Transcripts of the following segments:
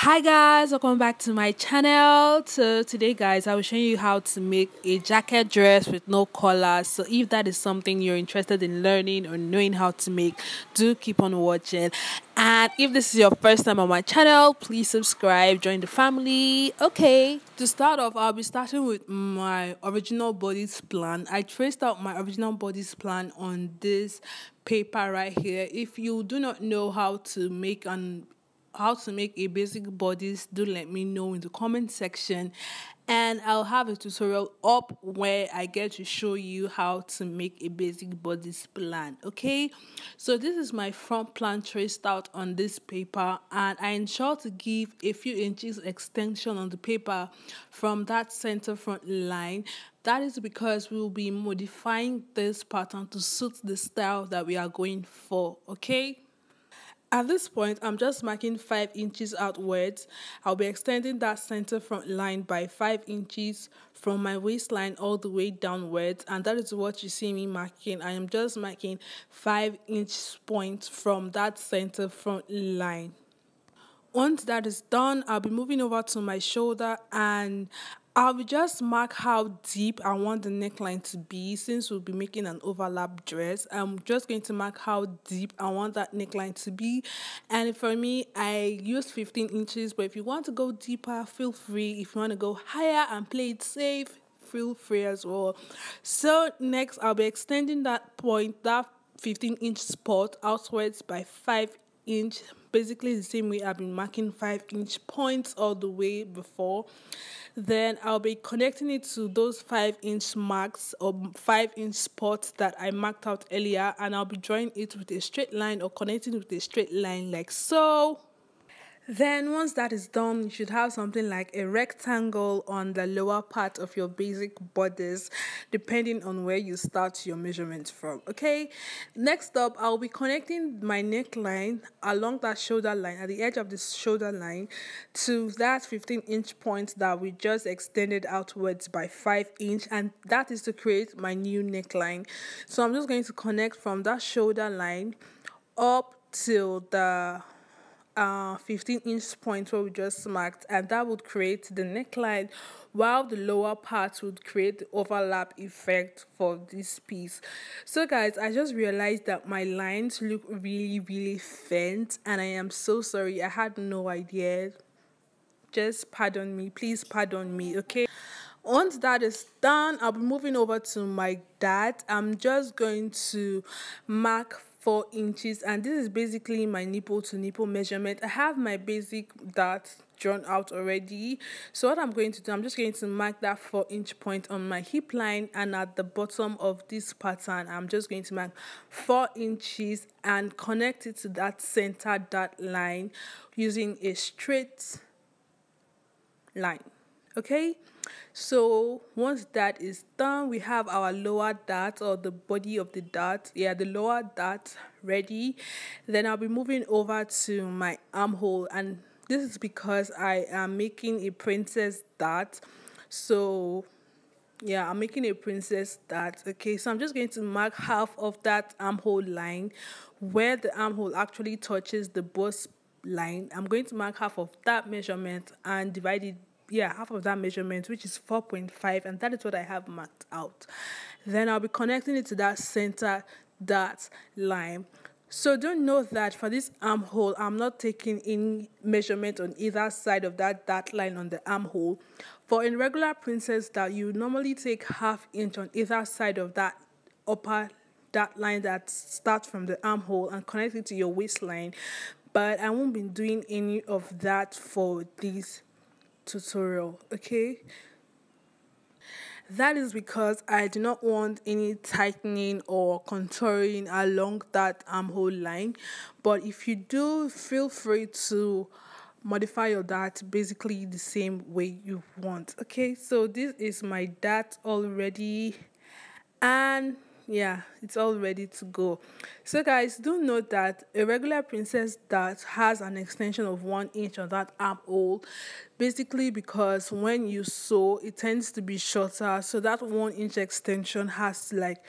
hi guys. Welcome back to my channel. So today guys i will show you how to make a jacket dress with no collar. So if that is something you're interested in learning or knowing how to make do keep on watching. And if this is your first time on my channel please subscribe join the family. Okay to start off i'll be starting with my original bodice plan. I traced out my original bodice plan on this paper right here. If you do not know how to make an how to make a basic bodice do let me know in the comment section. And I'll have a tutorial up where I get to show you how to make a basic bodice plan okay? So this is my front plan traced out on this paper and I ensure to give a few inches extension on the paper from that center front line. That is because we will be modifying this pattern to suit the style that we are going for okay at this point, I'm just marking 5 inches outwards. I'll be extending that center front line by 5 inches from my waistline all the way downwards and that is what you see me marking. I am just marking 5 inch points from that center front line. Once that is done, I'll be moving over to my shoulder and I will just mark how deep I want the neckline to be since we'll be making an overlap dress. I'm just going to mark how deep I want that neckline to be. And for me, I use 15 inches, but if you want to go deeper, feel free. If you want to go higher and play it safe, feel free as well. So next, I'll be extending that point, that 15 inch spot outwards by 5 inch basically the same way I've been marking 5 inch points all the way before. Then I'll be connecting it to those 5 inch marks or 5 inch spots that I marked out earlier and I'll be drawing it with a straight line or connecting it with a straight line like so then once that is done, you should have something like a rectangle on the lower part of your basic bodice, depending on where you start your measurement from. Okay, next up, I'll be connecting my neckline along that shoulder line, at the edge of the shoulder line, to that 15 inch point that we just extended outwards by 5 inch, and that is to create my new neckline. So I'm just going to connect from that shoulder line up till the uh, 15 inch point where we just marked and that would create the neckline while the lower part would create the overlap effect for this piece. So guys i just realized that my lines look really really faint and i am so sorry. I had no idea. Just pardon me. Please pardon me okay? Once that is done i'll be moving over to my dart i'm just going to mark four inches and this is basically my nipple to nipple measurement. I have my basic dart drawn out already. So what i'm going to do i'm just going to mark that four inch point on my hip line and at the bottom of this pattern i'm just going to mark four inches and connect it to that center dart line using a straight line okay? So once that is done we have our lower dart or the body of the dart. Yeah the lower dart ready. Then i'll be moving over to my armhole and this is because i am making a princess dart. So yeah i'm making a princess dart okay? So i'm just going to mark half of that armhole line where the armhole actually touches the bust line. I'm going to mark half of that measurement and divide it yeah half of that measurement which is 4.5 and that is what I have marked out. Then I'll be connecting it to that center dart line. So don't know that for this armhole I'm not taking in measurement on either side of that dart line on the armhole. For in regular princess dart you normally take half inch on either side of that upper dart line that starts from the armhole and connect it to your waistline. But I won't be doing any of that for this tutorial okay? That is because I do not want any tightening or contouring along that armhole line. But if you do feel free to modify your dart basically the same way you want okay? So this is my dart already. And yeah it's all ready to go. So guys do note that a regular princess dart has an extension of one inch on that armhole basically because when you sew it tends to be shorter. So that one inch extension has like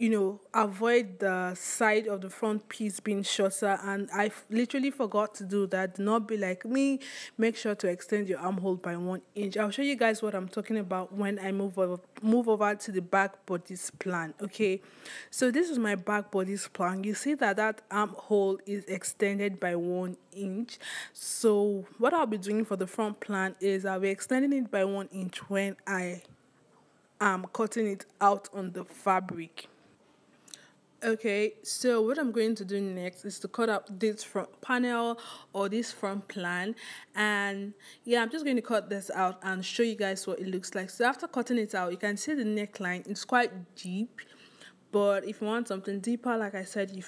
you know, avoid the side of the front piece being shorter. And I literally forgot to do that. Do not be like me. Make sure to extend your armhole by one inch. I'll show you guys what I'm talking about when I move over, move over to the back bodice plan. Okay, so this is my back bodice plan. You see that that armhole is extended by one inch. So what I'll be doing for the front plan is I'll be extending it by one inch when I am cutting it out on the fabric. Okay, so what I'm going to do next is to cut up this front panel or this front plan and yeah, I'm just going to cut this out and show you guys what it looks like. So after cutting it out, you can see the neckline, it's quite deep, but if you want something deeper, like I said, you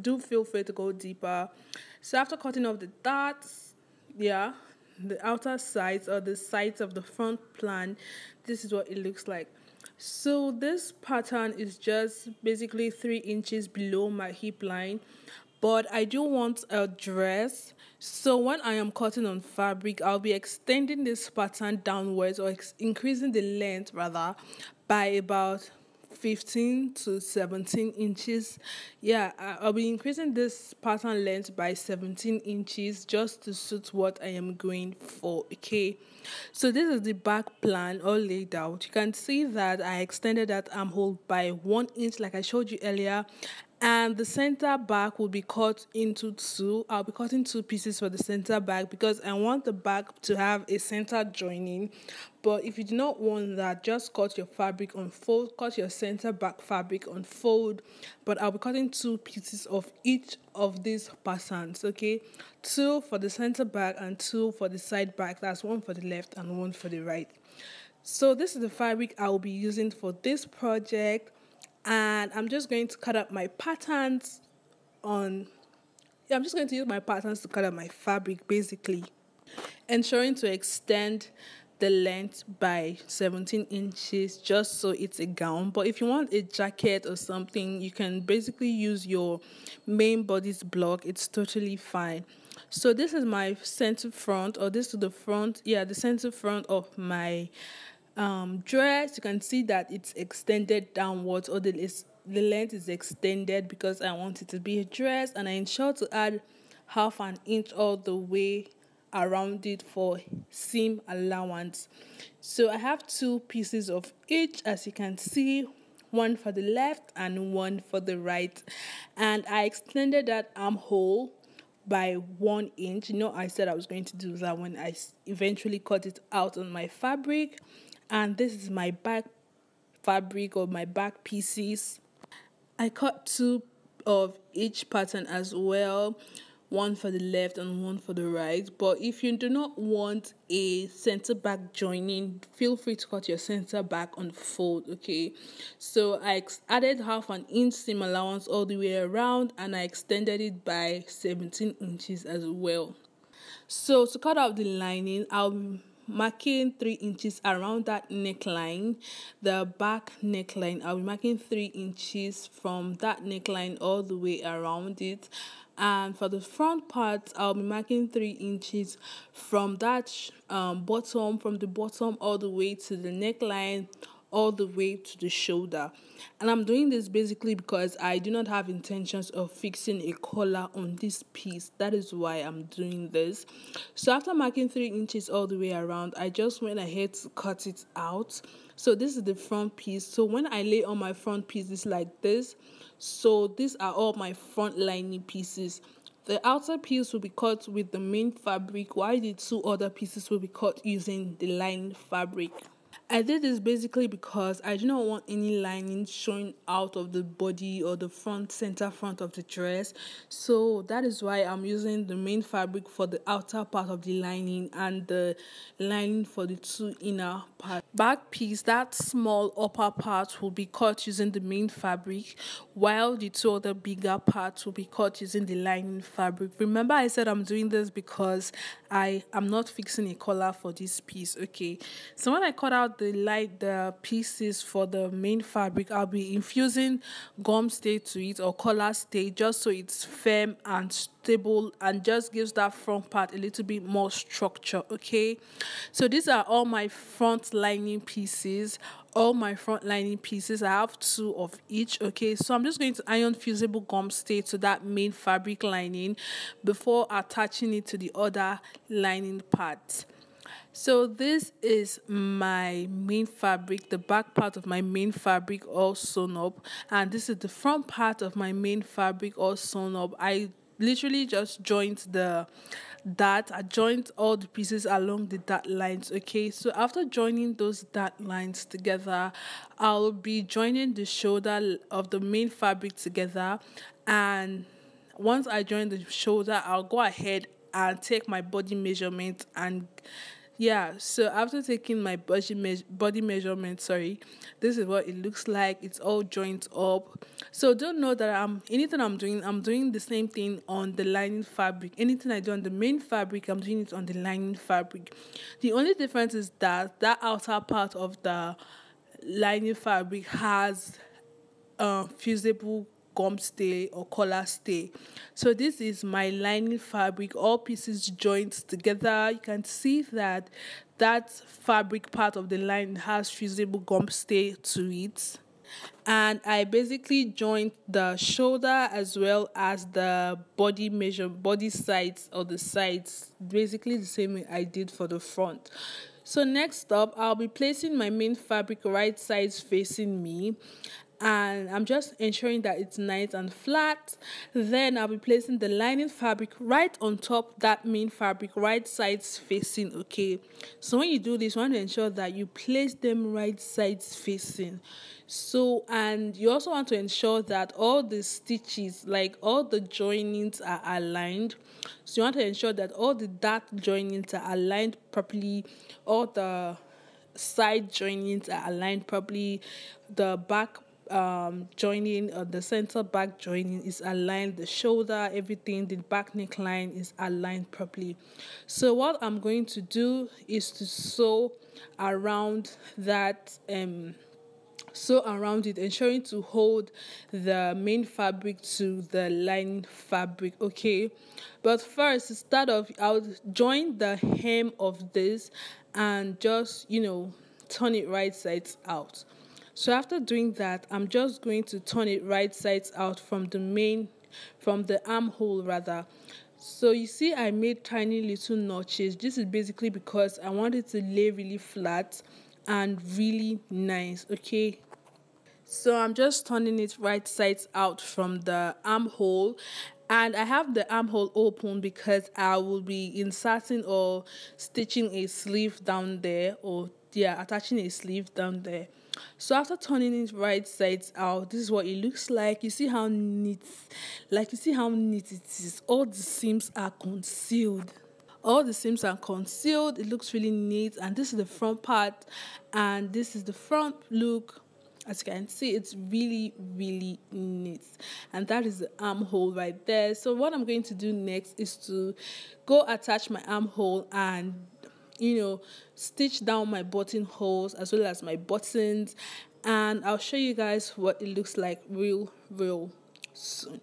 do feel free to go deeper. So after cutting off the darts, yeah, the outer sides or the sides of the front plan, this is what it looks like. So this pattern is just basically 3 inches below my hip line but I do want a dress. So when I am cutting on fabric, I'll be extending this pattern downwards or increasing the length rather by about 15 to 17 inches. Yeah i'll be increasing this pattern length by 17 inches just to suit what i am going for okay? So this is the back plan all laid out. You can see that i extended that armhole by one inch like i showed you earlier and the center back will be cut into two. I'll be cutting two pieces for the center back because i want the back to have a center joining. But if you do not want that just cut your fabric on fold cut your center back fabric on fold. But i'll be cutting two pieces of each of these patterns okay? Two for the center back and two for the side back. That's one for the left and one for the right. So this is the fabric i will be using for this project and I'm just going to cut up my patterns on yeah, I'm just going to use my patterns to cut up my fabric basically. Ensuring to extend the length by 17 inches just so it's a gown. But if you want a jacket or something you can basically use your main bodice block. It's totally fine. So this is my center front or this is the front yeah the center front of my um, dress, you can see that it's extended downwards or the, the length is extended because I want it to be a dress and I ensure to add half an inch all the way around it for seam allowance. So I have two pieces of each as you can see one for the left and one for the right. And I extended that armhole by one inch. You know I said I was going to do that when I eventually cut it out on my fabric and this is my back fabric or my back pieces. I cut two of each pattern as well one for the left and one for the right. But if you do not want a center back joining feel free to cut your center back on fold okay? So i added half an inch seam allowance all the way around and i extended it by 17 inches as well. So to cut out the lining i'll marking three inches around that neckline the back neckline. I'll be marking three inches from that neckline all the way around it. And for the front part i'll be marking three inches from that um, bottom from the bottom all the way to the neckline all the way to the shoulder. And I'm doing this basically because I do not have intentions of fixing a collar on this piece. That is why I'm doing this. So after marking 3 inches all the way around, I just went ahead to cut it out. So this is the front piece. So when I lay on my front piece, it's like this. So these are all my front lining pieces. The outer piece will be cut with the main fabric while the two other pieces will be cut using the line fabric. I did this basically because I do not want any lining showing out of the body or the front center front of the dress. So that is why I'm using the main fabric for the outer part of the lining and the lining for the two inner part. Back piece, that small upper part will be cut using the main fabric while the two other bigger parts will be cut using the lining fabric. Remember I said I'm doing this because I am not fixing a collar for this piece. Okay. So when I cut out the light the pieces for the main fabric i'll be infusing gum stay to it or collar stay just so it's firm and stable and just gives that front part a little bit more structure okay so these are all my front lining pieces all my front lining pieces i have two of each okay? So i'm just going to iron fusible gum stay to that main fabric lining before attaching it to the other lining part. So this is my main fabric the back part of my main fabric all sewn up and this is the front part of my main fabric all sewn up. I literally just joined the dart i joined all the pieces along the dart lines okay? So after joining those dart lines together i'll be joining the shoulder of the main fabric together. And once i join the shoulder i'll go ahead and take my body measurement and yeah so after taking my body, me- body measurement sorry this is what it looks like. It's all joined up. So don't know that i'm anything i'm doing i'm doing the same thing on the lining fabric. Anything i do on the main fabric i'm doing it on the lining fabric. The only difference is that that outer part of the lining fabric has uh, fusible gum stay or collar stay. So this is my lining fabric all pieces joined together. You can see that that fabric part of the line has fusible gum stay to it. And I basically joined the shoulder as well as the body measure body sides or the sides basically the same way I did for the front. So next up I'll be placing my main fabric right sides facing me and I'm just ensuring that it's nice and flat. Then I'll be placing the lining fabric right on top that main fabric, right sides facing, okay? So when you do this, you want to ensure that you place them right sides facing. So, and you also want to ensure that all the stitches, like all the joinings are aligned. So you want to ensure that all the dart joinings are aligned properly, all the side joinings are aligned properly, the back um, joining uh, the center back joining is aligned the shoulder everything the back neckline is aligned properly. So what i'm going to do is to sew around that um sew around it ensuring to hold the main fabric to the lining fabric okay? But first start off i'll join the hem of this and just you know turn it right sides out so after doing that, I'm just going to turn it right sides out from the main, from the armhole rather. So you see I made tiny little notches. This is basically because I wanted to lay really flat and really nice, okay? So I'm just turning it right sides out from the armhole and I have the armhole open because I will be inserting or stitching a sleeve down there or yeah attaching a sleeve down there so after turning it right sides out this is what it looks like. You see how neat like you see how neat it is. All the seams are concealed. All the seams are concealed. It looks really neat. And this is the front part. And this is the front look. As you can see it's really really neat. And that is the armhole right there. So what i'm going to do next is to go attach my armhole and you know, stitch down my buttonholes as well as my buttons. And I'll show you guys what it looks like real, real soon.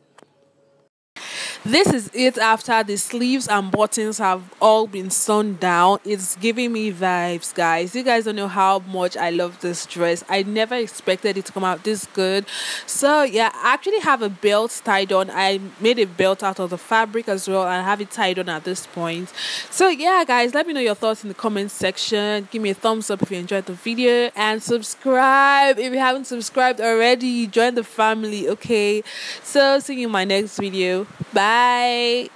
This is it after the sleeves and buttons have all been sewn down. It's giving me vibes, guys. You guys don't know how much I love this dress. I never expected it to come out this good. So, yeah, I actually have a belt tied on. I made a belt out of the fabric as well and I have it tied on at this point. So, yeah, guys, let me know your thoughts in the comment section. Give me a thumbs up if you enjoyed the video and subscribe if you haven't subscribed already. Join the family, okay? So, see you in my next video. Bye. Bye.